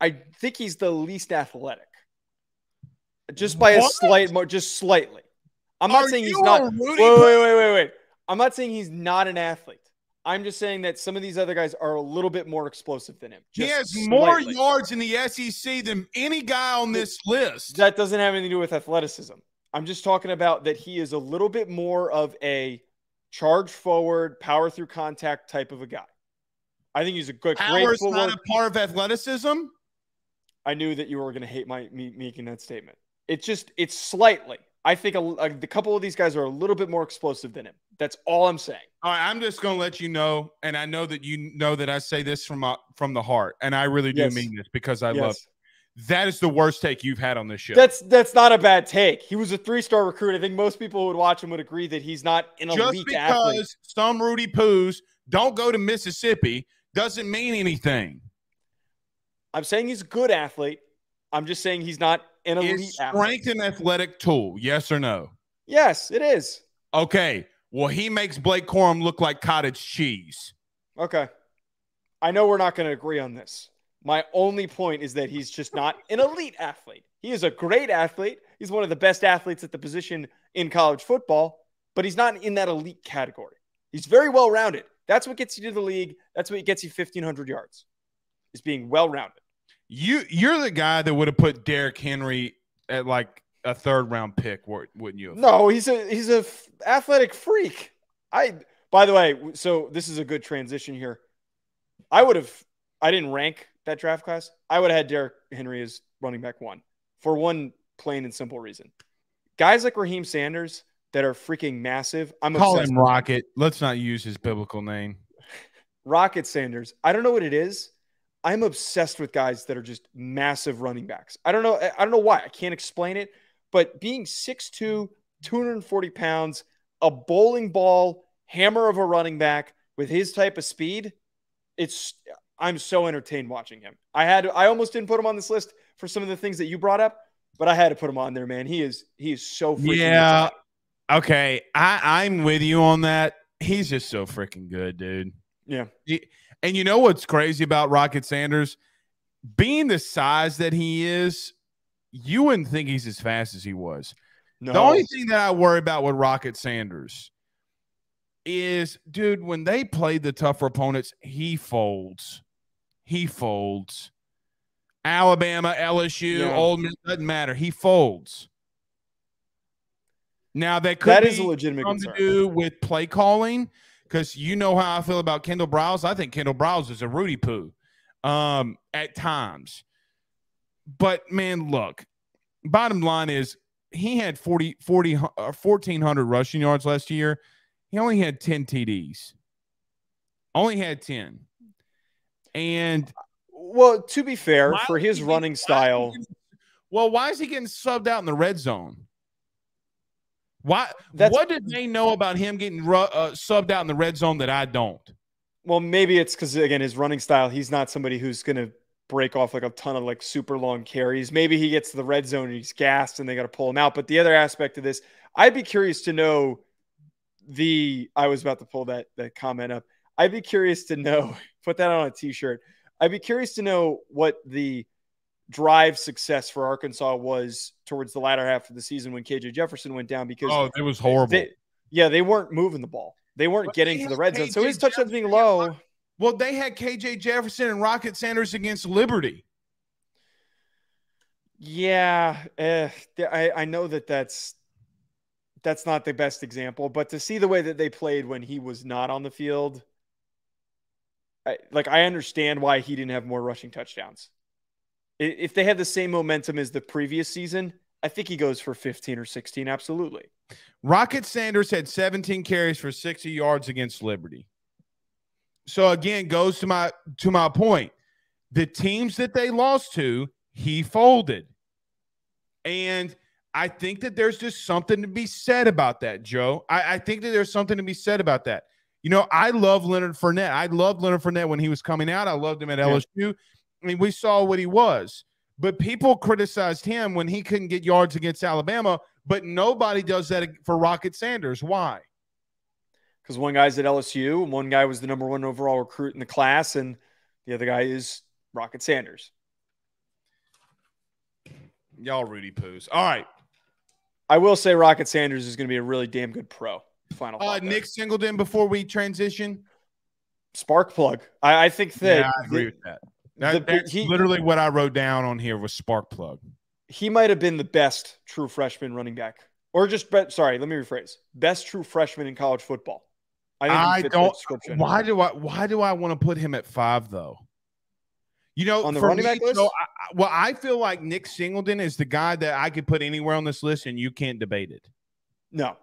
I think he's the least athletic. Just by a slight, more, just slightly. I'm not Are saying he's not. Wait, wait, wait, wait, wait. I'm not saying he's not an athlete. I'm just saying that some of these other guys are a little bit more explosive than him. He has more yards in the SEC than any guy on this list. That doesn't have anything to do with athleticism. I'm just talking about that he is a little bit more of a charge forward, power through contact type of a guy. I think he's a good, great Power is not a part of athleticism. I knew that you were going to hate my me making that statement. It's just it's slightly. I think a, a, the couple of these guys are a little bit more explosive than him. That's all I'm saying. All right, I'm just going to let you know, and I know that you know that I say this from uh, from the heart, and I really do Yes. mean this because I Yes. love. That is the worst take you've had on this show. That's that's not a bad take. He was a three star recruit. I think most people who would watch him would agree that he's not an just elite because athlete. some Rudy Poos don't go to Mississippi doesn't mean anything. I'm saying he's a good athlete. I'm just saying he's not an elite Is athlete. strength an athletic tool? Yes or no? Yes, it is. Okay. Well, he makes Blake Corum look like cottage cheese. Okay. I know we're not going to agree on this. My only point is that he's just not an elite athlete. He is a great athlete. He's one of the best athletes at the position in college football, but he's not in that elite category. He's very well rounded. That's what gets you to the league. That's what gets you 1,500 yards, is being well rounded. You you're the guy that would have put Derrick Henry at like a third round pick, wouldn't you? No, he's a he's a f- athletic freak. I by the way, so this is a good transition here. I would have I didn't rank that draft class. I would have had Derrick Henry as running back one for one plain and simple reason. Guys like Raheim Sanders that are freaking massive. I'm Call him. Rocket. Let's not use his biblical name. Rocket Sanders. I don't know what it is. I'm obsessed with guys that are just massive running backs. I don't know. I don't know why. I can't explain it. But being 6'2, 240 pounds, a bowling ball, hammer of a running back with his type of speed, it's I'm so entertained watching him. I had I almost didn't put him on this list for some of the things that you brought up, but I had to put him on there, man. He is he is so freaking Yeah. exciting. Okay, I I'm with you on that. He's just so freaking good, dude. Yeah. He- and you know what's crazy about Rocket Sanders? Being the size that he is, you wouldn't think he's as fast as he was. No. The only thing that I worry about with Rocket Sanders is, dude, when they play the tougher opponents, he folds. He folds. Alabama, LSU, Yeah. Ole Miss doesn't matter. He folds. Now that could that is a legitimate something concern. to do with play calling because you know how I feel about Kendal Briles. I think Kendal Briles is a Rudy poo um, at times. But man, look, bottom line is he had 40, 40 uh, 1,400 rushing yards last year. He only had 10 TDs. Only had 10. And Well, to be fair, for his running getting- why is he style, well, why is he getting subbed out in the red zone? Why? That's- what did they know about him getting ru- uh, subbed out in the red zone that I don't? well, maybe it's because again his running style. He's not somebody who's going to break off like a ton of like super long carries. Maybe he gets to the red zone and he's gassed and they got to pull him out. But the other aspect of this, I'd be curious to know the. I was about to pull that that comment up. I'd be curious to know. Put that on a t-shirt. I'd be curious to know what the drive success for Arkansas was towards the latter half of the season when KJ Jefferson went down because Oh, it was horrible. they, yeah, they weren't moving the ball. They weren't But getting they to the had red zone. So his touchdowns being low. well, they had KJ Jefferson and Rocket Sanders against Liberty. Yeah, eh, I, I know that that's that's not the best example, but to see the way that they played when he was not on the field, I, like I understand why he didn't have more rushing touchdowns. If they have the same momentum as the previous season, I think he goes for 15 or 16. Absolutely. Rocket Sanders had 17 carries for 60 yards against Liberty. So again, goes to my to my point. The teams that they lost to, he folded. And I think that there's just something to be said about that, Joe. I, I think that there's something to be said about that. You know, I love Leonard Fournette. I loved Leonard Fournette when he was coming out. I loved him at. LSU. I mean, we saw what he was. But people criticized him when he couldn't get yards against Alabama, but nobody does that for Rocket Sanders. Why? Because one guy's at LSU, and one guy was the number one overall recruit in the class, and the other guy is Rocket Sanders. Y'all Rudy Poos. All right. I will say Rocket Sanders is going to be a really damn good pro. Final Uh. Nick Singleton, before we transition. spark plug. I, I think that yeah, I agree the- with that. That- the- that's he- literally what I wrote down on here was spark plug. he might have been the best true freshman running back, or just sorry, let me rephrase: best true freshman in college football. I, think I don't. Why do I? Why do I want to put him at five though? You know, On the for running me, back list? so I- well, I feel like Nick Singleton is the guy that I could put anywhere on this list, and you can't debate it. No,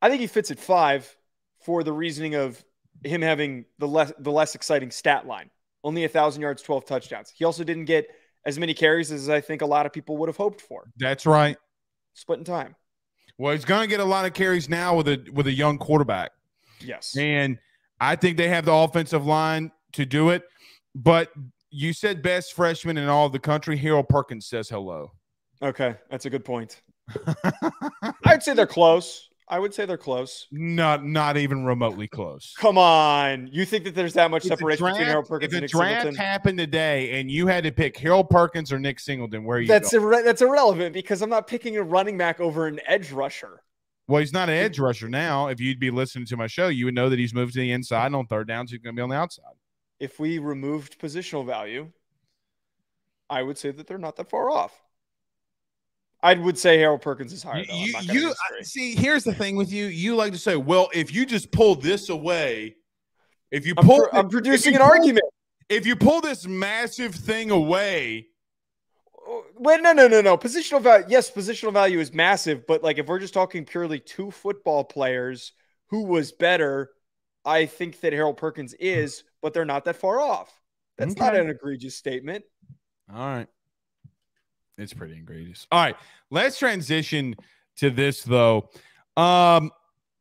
I think he fits at five for the reasoning of him having the less the less exciting stat line. Only a thousand yards, twelve touchdowns. He also didn't get as many carries as I think a lot of people would have hoped for. That's right. Splitting time. Well, he's going to get a lot of carries now with a with a young quarterback. Yes. And I think they have the offensive line to do it. But you said best freshman in all of the country. Harold Perkins says hello. Okay, that's a good point. I'd say they're close. I would say they're close. not not even remotely close. Come on. You think that there's that much If separation between Harold draft, Perkins if and the Nick draft Singleton? happened today and you had to pick Harold Perkins or Nick Singleton, where are you That's irre- that's irrelevant because I'm not picking a running back over an edge rusher. well, he's not an edge rusher now. If you'd be listening to my show, you would know that he's moved to the inside and on third downs. He's going to be on the outside. If we removed positional value, I would say that they're not that far off. I would say Harold Perkins is higher. You, you see, here's the thing with you. You like to say, well, if you just pull this away, if you I'm, pull, pro- I'm producing an pull- argument. If you pull this massive thing away, Oh, Wait, no, no, no, no. Positional value. Yes, positional value is massive, but like if we're just talking purely two football players, who was better? I think that Harold Perkins is, but they're not that far off. That's not an egregious statement. all right, it's pretty egregious. All right, let's transition to this though. Um,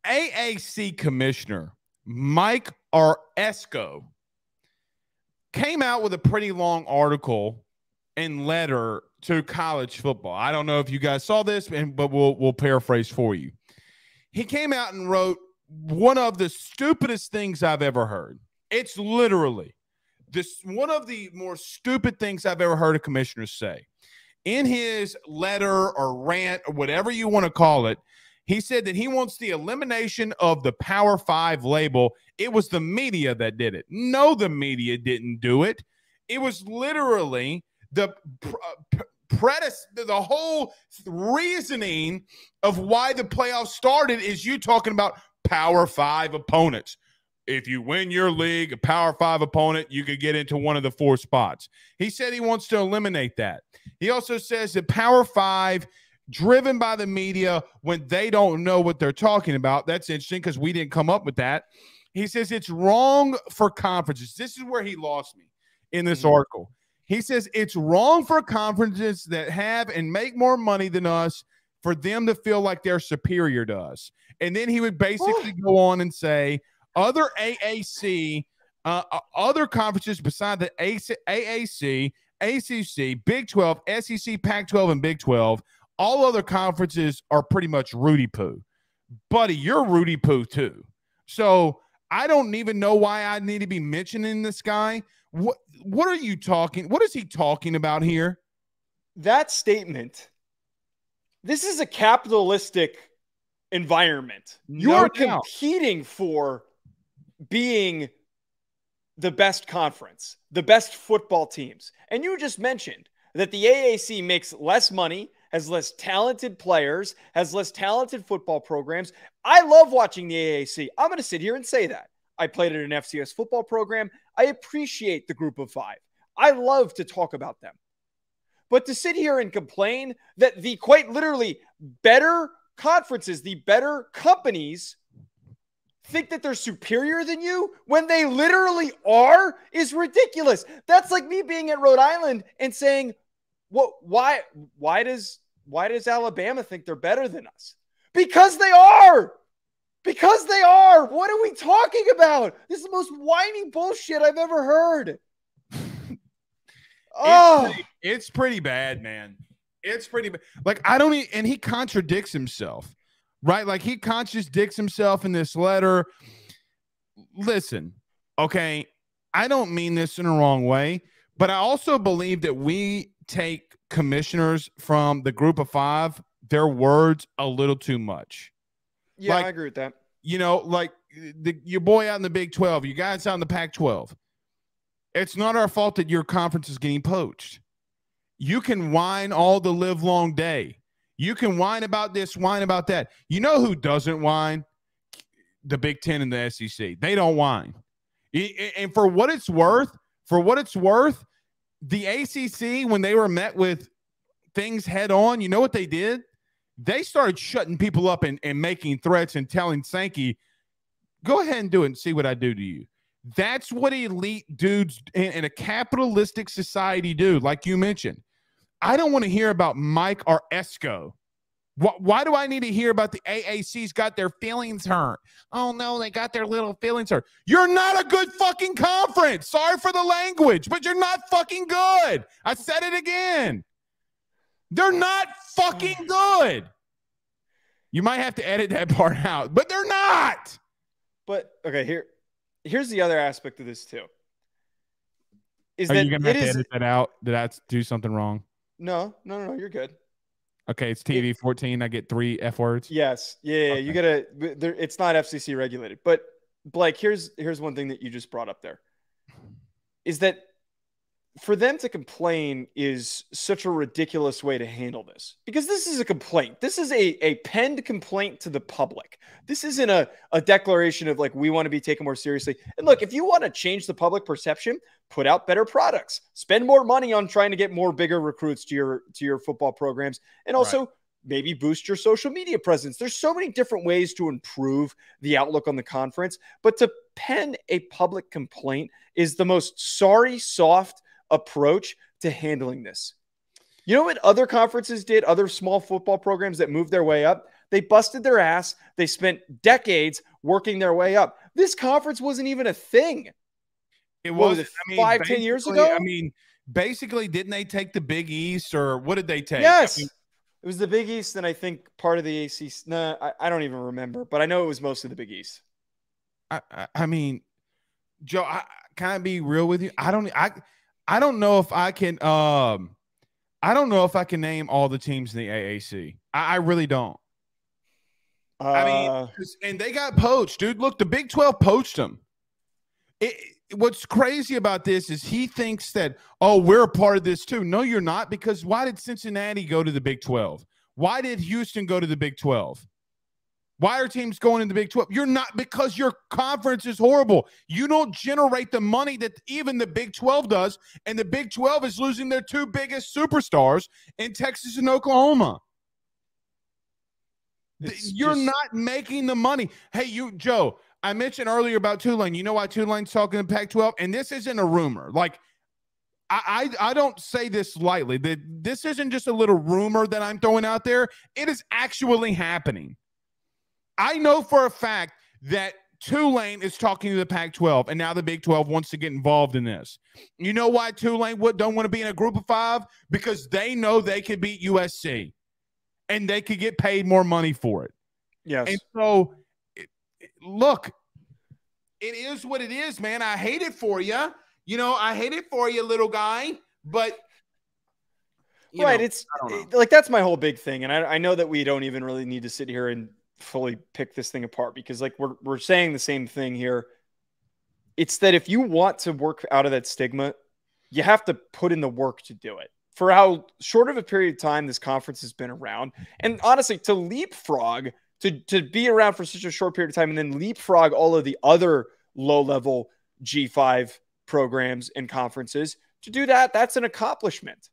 AAC Commissioner Mike Aresco came out with a pretty long article and letter to college football. I don't know if you guys saw this, but we'll we'll paraphrase for you. He came out and wrote one of the stupidest things I've ever heard. It's literally this one of the more stupid things I've ever heard a commissioner say. In his letter or rant or whatever you want to call it, he said that he wants the elimination of the Power Five label. It was the media that did it. No, the media didn't do it. It was literally the uh, predes- the whole reasoning of why the playoffs started is you talking about Power Five opponents. If you win your league, a Power Five opponent, you could get into one of the four spots. He said he wants to eliminate that. He also says that Power Five driven by the media when they don't know what they're talking about. That's interesting because we didn't come up with that. He says it's wrong for conferences. This is where he lost me in this mm-hmm. article. He says it's wrong for conferences that have and make more money than us for them to feel like they're superior to us. And then he would basically go on and say other AAC, uh, uh, other conferences beside the AAC, ACC, Big 12, SEC, Pac 12, and Big 12 all other conferences are pretty much Rudy Poo. Buddy, you're Rudy Poo too. So I don't even know why I need to be mentioning this guy. What what are you talking? What is he talking about here? That statement. This is a capitalistic environment. You are competing for being the best conference, the best football teams. And you just mentioned that the AAC makes less money has less talented players, has less talented football programs. I love watching the AAC. I'm going to sit here and say that. I played at an FCS football program. I appreciate the group of five. I love to talk about them. But to sit here and complain that the quite literally better conferences, the better companies, think that they're superior than you when they literally are is ridiculous. That's like me being at Rhode Island and saying, "What? Why? Why does why does Alabama think they're better than us? Because they are. Because they are. What are we talking about? This is the most whiny bullshit I've ever heard. oh, it's pretty, it's pretty bad, man. It's pretty bad. Like I don't, and he contradicts himself, right? Like he conscious dicks himself in this letter. Listen, okay, I don't mean this in a wrong way, but I also believe that we take commissioners from the group of five, their words a little too much. Yeah, like, I agree with that. You know, like the, your boy out in the Big 12, you guys out in the Pac 12. It's not our fault that your conference is getting poached. You can whine all the live long day. You can whine about this, whine about that. You know who doesn't whine? The Big Ten and the SEC. They don't whine. And for what it's worth, for what it's worth, the ACC, when they were met with things head on, you know what they did? They started shutting people up and, and making threats and telling Sankey, go ahead and do it and see what I do to you. That's what elite dudes in, in a capitalistic society do, like you mentioned. I don't want to hear about Mike or Esco why do I need to hear about the AAC's got their feelings hurt? Oh no, they got their little feelings hurt. You're not a good fucking conference. Sorry for the language, but you're not fucking good. I said it again. They're not fucking good. You might have to edit that part out, but they're not. But okay, here here's the other aspect of this too. Is Are that you gonna have to is, edit that out? Did I do something wrong? No, no, no, no. You're good. Okay, it's TV 14. I get three F words. Yes. Yeah, okay. you gotta it's not FCC regulated. But Blake, here's here's one thing that you just brought up there. Is that for them to complain is such a ridiculous way to handle this because this is a complaint. This is a, a penned complaint to the public. This isn't a, a declaration of like, we want to be taken more seriously. And look, if you want to change the public perception, put out better products, spend more money on trying to get more bigger recruits to your, to your football programs. And also right. maybe boost your social media presence. There's so many different ways to improve the outlook on the conference, but to pen a public complaint is the most sorry, soft, approach to handling this. You know what other conferences did, other small football programs that moved their way up? They busted their ass. They spent decades working their way up. This conference wasn't even a thing. It was, was it, I mean, five, ten years ago. I mean, basically, didn't they take the Big East or what did they take? Yes. I mean, it was the Big East, and I think part of the ACC. No, I, I, don't even remember, but I know it was mostly the Big East. I, I mean, Joe, I, can I be real with you? I don't. I I don't know if I can um I don't know if I can name all the teams in the AAC. I, I really don't. Uh, I mean, and they got poached, dude. Look, the Big 12 poached them. It, what's crazy about this is he thinks that, oh, we're a part of this too. No, you're not, because why did Cincinnati go to the Big 12? Why did Houston go to the Big 12? Why are teams going in the Big 12? You're not because your conference is horrible. You don't generate the money that even the Big 12 does. And the Big 12 is losing their two biggest superstars in Texas and Oklahoma. It's You're just- not making the money. Hey, you, Joe, I mentioned earlier about Tulane. You know why Tulane's talking to Pac 12? And this isn't a rumor. Like, I, I, I don't say this lightly. That this isn't just a little rumor that I'm throwing out there. It is actually happening. I know for a fact that Tulane is talking to the Pac 12, and now the Big 12 wants to get involved in this. You know why Tulane would, don't want to be in a group of five? Because they know they could beat USC and they could get paid more money for it. yes. And so, look, it is what it is, man. I hate it for you. You know, I hate it for you, little guy. But right. know, it's I don't it- like that's my whole big thing, and I, I know that we don't even really need to sit here and fully pick this thing apart because like we're we're saying the same thing here. It's that if you want to work out of that stigma, you have to put in the work to do it. For how short of a period of time this conference has been around, and honestly, to leapfrog to to be around for such a short period of time, and then leapfrog all of the other low level G five programs and conferences to do that, that's an accomplishment.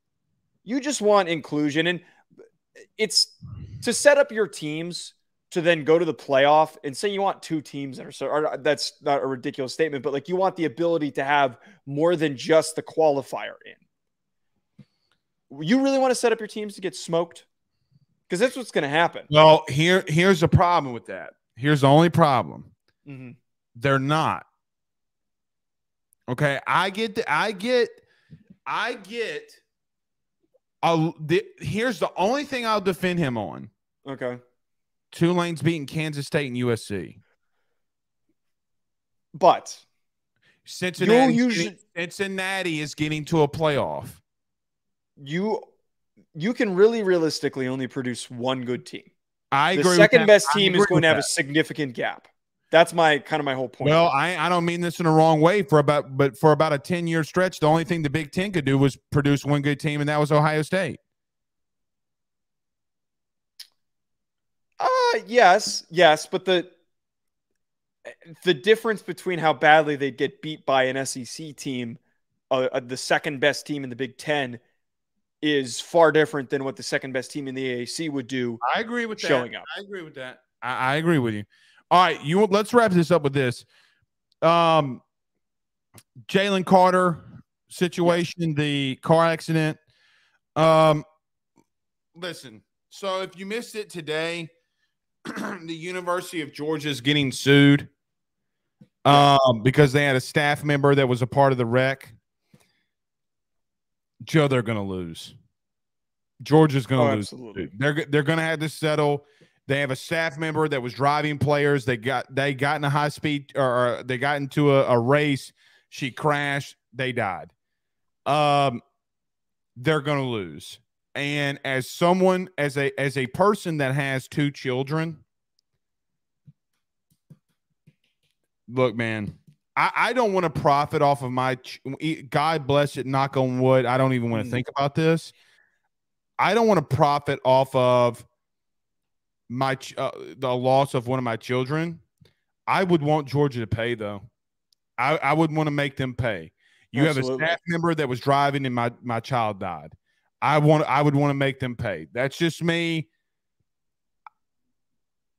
You just want inclusion, and it's to set up your teams to then go to the playoff and say you want two teams that are so or that's not a ridiculous statement, but like you want the ability to have more than just the qualifier in. You really want to set up your teams to get smoked? Because that's what's going to happen. well, here here's the problem with that. Here's the only problem. Mhm. They're not. Okay, I get the, I get I get a, the, here's the only thing I'll defend him on. Okay. Tulane's beating Kansas State and USC. But Cincinnati, usually- Cincinnati is getting to a playoff. you you can really realistically only produce one good team. I The agree. second that. best team is going to have a significant gap. That's my kind of my whole point. Well, I, I don't mean this in a wrong way for about but for about a 10 year stretch, the only thing the Big Ten could do was produce one good team, and that was Ohio State. Uh yes, yes, but the the difference between how badly they'd get beat by an SEC team, uh, uh, the second best team in the Big Ten, is far different than what the second best team in the AAC would do I agree with showing up. I agree with that. I, I agree with you. All right, you let's wrap this up with this. Um, Jalen Carter situation, the car accident. Um, listen. So if you missed it today, the University of Georgia is getting sued um, because they had a staff member that was a part of the wreck. Joe, they're going to lose. Georgia's going to Oh, lose. absolutely. They're they're going to have to settle. They have a staff member that was driving players. They got they got in a high speed or, or they got into a, a race. She crashed. They died. Um, they're going to lose. And as someone as a as a person that has two children, look, man, I, I don't want to profit off of my. Ch- God bless it. Knock on wood. I don't even want to Mm. think about this. I don't want to profit off of my ch- uh, the loss of one of my children. I would want Georgia to pay though. I, I would want to make them pay. You have a staff member that was driving and my my child died. I want I would want to make them pay. That's just me.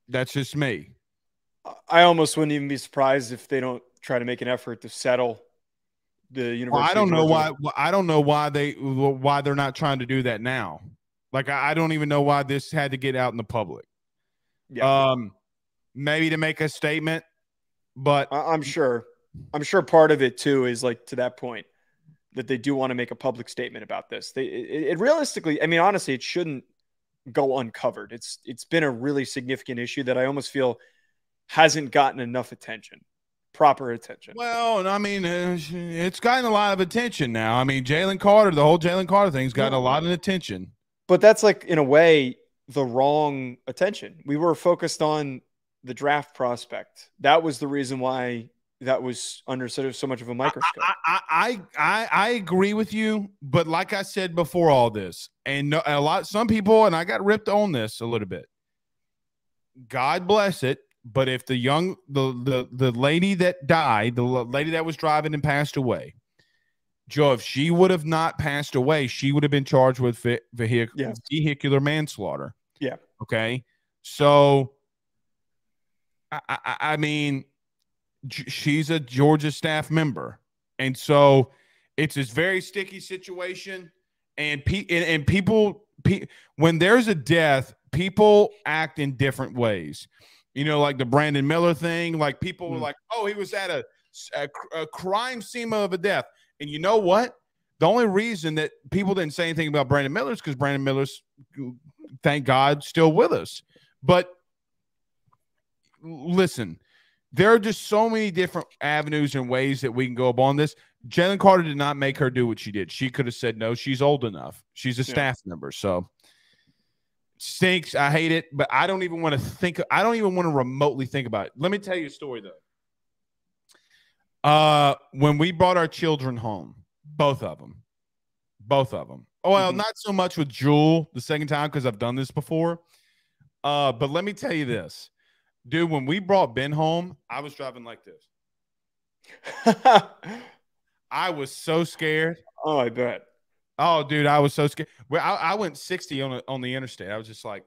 That's just me. I almost wouldn't even be surprised if they don't try to make an effort to settle the University. Well, I don't know why. I don't know why they why they're not trying to do that now. Like I, I don't even know why this had to get out in the public. Yeah. Um, maybe to make a statement, but I- I'm sure. I'm sure part of it too is like to that point that they do want to make a public statement about this. They it, it realistically, I mean, honestly, it shouldn't go uncovered. It's it's been a really significant issue that I almost feel hasn't gotten enough attention proper attention. Well, I mean, uh, it's gotten a lot of attention now. I mean, Jalen Carter, the whole Jalen Carter thing's gotten a lot of attention. But that's like, in a way, the wrong attention. We were focused on the draft prospect. That was the reason why that was under sort of so much of a microscope. I, I, I, I agree with you, but like I said before all this, and a lot, some people, and I got ripped on this a little bit. God bless it, but if the young, the the the lady that died, the lady that was driving and passed away, Joe, if she would have not passed away, she would have been charged with vehicle, yeah. vehicular manslaughter. Yeah. Okay. So, I, I, I mean, she's a Georgia staff member, and so it's this very sticky situation. And pe- and, and people, pe- when there's a death, people act in different ways. You know, like the Brandon Miller thing. Like people mm. were like, "Oh, he was at a, a, a crime scene of a death," and you know what? The only reason that people didn't say anything about Brandon Miller is because Brandon Miller's, thank God, still with us. But listen, there are just so many different avenues and ways that we can go upon this. Jalen Carter did not make her do what she did. She could have said no. She's old enough. She's a staff yeah. member, so stinks. I hate it, but I don't even want to think. I don't even want to remotely think about it. Let me tell you a story though. Uh, when we brought our children home, both of them, both of them. Oh, well, mm-hmm. not so much with Jewel the second time because I've done this before. Uh, but let me tell you this Dude, when we brought Ben home, I was driving like this. I was so scared. Oh, I bet. Oh, dude, I was so scared. Well, I, I went 60 on, on the interstate. I was just like,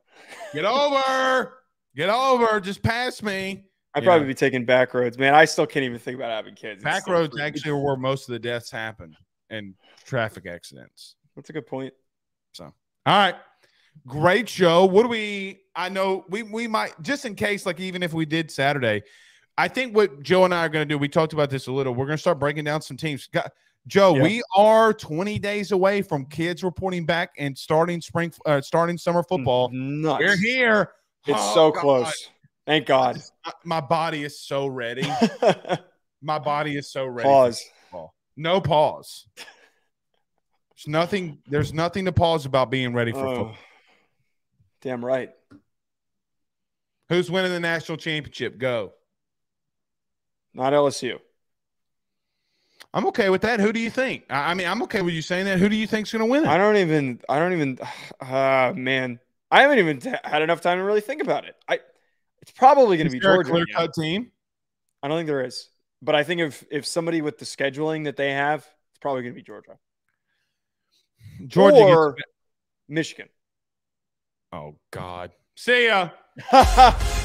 get over, get over, just pass me. I'd probably be taking back roads, man. I still can't even think about having kids. Back roads actually are where most of the deaths happen and traffic accidents. That's a good point. So, all right. Great show. What do we? I know we we might just in case, like even if we did Saturday, I think what Joe and I are going to do. We talked about this a little. We're going to start breaking down some teams. Joe, yeah. we are 20 days away from kids reporting back and starting spring, uh, starting summer football. Nuts. We're here. It's oh, so God. close. Thank God. My body is so ready. My body is so ready. Pause. No pause. There's nothing. There's nothing to pause about being ready for oh. football. Damn right. Who's winning the national championship? Go. Not LSU. I'm okay with that. Who do you think? I mean, I'm okay with you saying that. Who do you think's going to win it? I don't even. I don't even. Uh, man, I haven't even had enough time to really think about it. I. It's probably going to be Georgia. clear cut team. I don't think there is, but I think if if somebody with the scheduling that they have, it's probably going to be Georgia. Georgia or Michigan. Oh God. See ya.